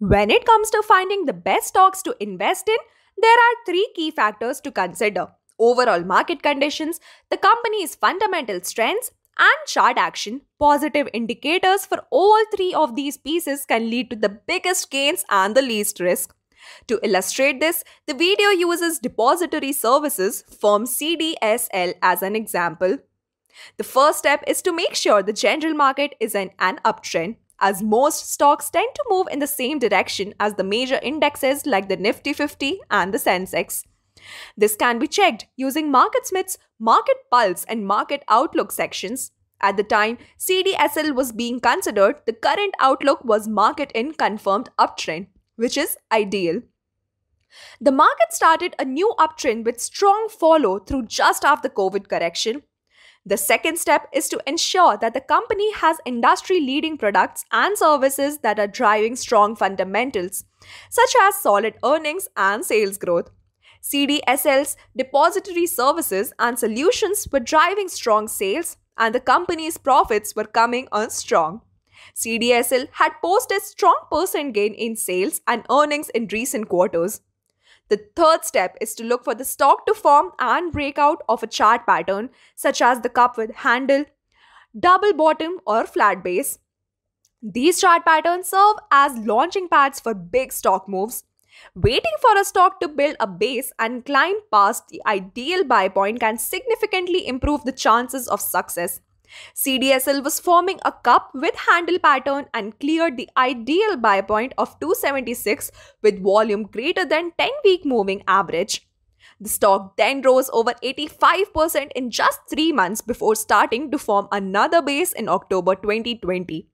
When it comes to finding the best stocks to invest in, there are three key factors to consider overall market conditions, the company's fundamental strengths, and chart action. Positive indicators for all three of these pieces can lead to the biggest gains and the least risk. To illustrate this, the video uses depository services firm CDSL as an example. The first step is to make sure the general market is in an uptrend as most stocks tend to move in the same direction as the major indexes like the Nifty 50 and the Sensex. This can be checked using MarketSmith's Market Pulse and Market Outlook sections. At the time CDSL was being considered, the current outlook was market in confirmed uptrend, which is ideal. The market started a new uptrend with strong follow through just after the COVID correction. The second step is to ensure that the company has industry leading products and services that are driving strong fundamentals, such as solid earnings and sales growth. CDSL's depository services and solutions were driving strong sales, and the company's profits were coming on strong. CDSL had posted strong percent gain in sales and earnings in recent quarters. The third step is to look for the stock to form and breakout of a chart pattern, such as the cup with handle, double bottom, or flat base. These chart patterns serve as launching pads for big stock moves. Waiting for a stock to build a base and climb past the ideal buy point can significantly improve the chances of success. CDSL was forming a cup with handle pattern and cleared the ideal buy point of 276 with volume greater than 10 week moving average. The stock then rose over 85% in just 3 months before starting to form another base in October 2020.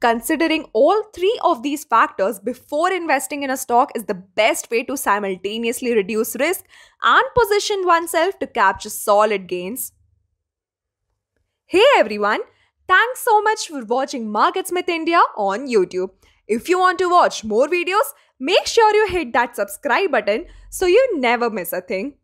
Considering all three of these factors before investing in a stock is the best way to simultaneously reduce risk and position oneself to capture solid gains. Hey everyone, thanks so much for watching MarketSmith India on YouTube. If you want to watch more videos, make sure you hit that subscribe button so you never miss a thing.